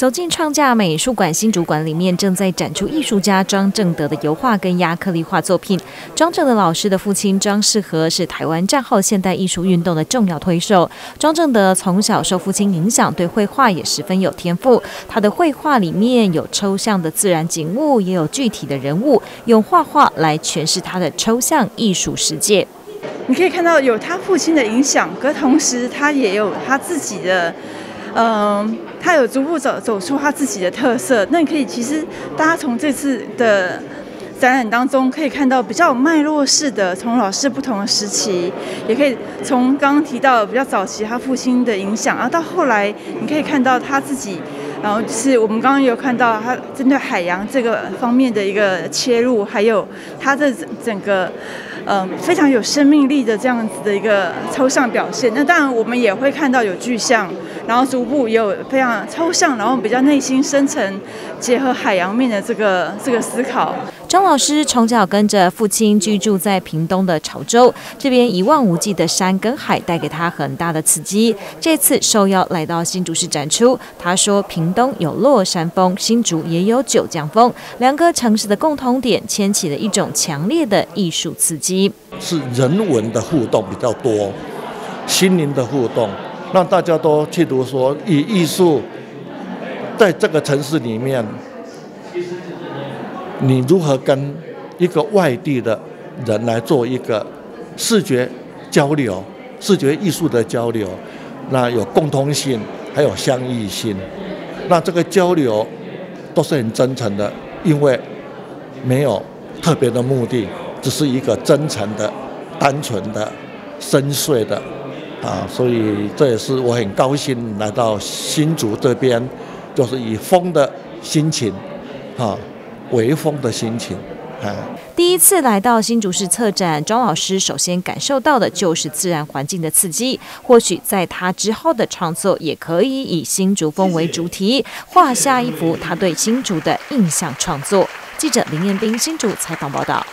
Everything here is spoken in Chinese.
走进创价美术馆新主馆里面，正在展出艺术家庄正德的油画跟亚克力画作品。庄正德老师的父亲庄世和是台湾战后现代艺术运动的重要推手。庄正德从小受父亲影响，对绘画也十分有天赋。他的绘画里面有抽象的自然景物，也有具体的人物，用画画来诠释他的抽象艺术世界。你可以看到有他父亲的影响，可同时他也有他自己的。嗯，他有逐步走走出他自己的特色。那你可以，其实大家从这次的展览当中可以看到比较脉络式的，从老师不同的时期，也可以从刚刚提到比较早期他父亲的影响，然后到后来你可以看到他自己，然后是我们刚刚有看到他针对海洋这个方面的一个切入，还有他的整个。嗯，非常有生命力的这样子的一个抽象表现。那当然，我们也会看到有具象，然后逐步也有非常抽象，然后比较内心深层，结合海洋面的这个这个思考。张老师从小跟着父亲居住在屏东的潮州，这边一望无际的山跟海带给他很大的刺激。这次受邀来到新竹市展出，他说：“屏东有落山风，新竹也有九江风，两个城市的共同点牵起了一种强烈的艺术刺激，是人文的互动比较多，心灵的互动，让大家都去读说以艺术在这个城市里面。”你如何跟一个外地的人来做一个视觉交流、视觉艺术的交流？那有共通性，还有相异性。那这个交流都是很真诚的，因为没有特别的目的，只是一个真诚的、单纯的、深邃的啊。所以这也是我很高兴来到新竹这边，就是以风的心情啊。微风的心情，啊！第一次来到新竹市策展，庄老师首先感受到的就是自然环境的刺激。或许在他之后的创作，也可以以新竹风为主题，画下一幅他对新竹的印象创作。记者林彦斌新竹采访报道。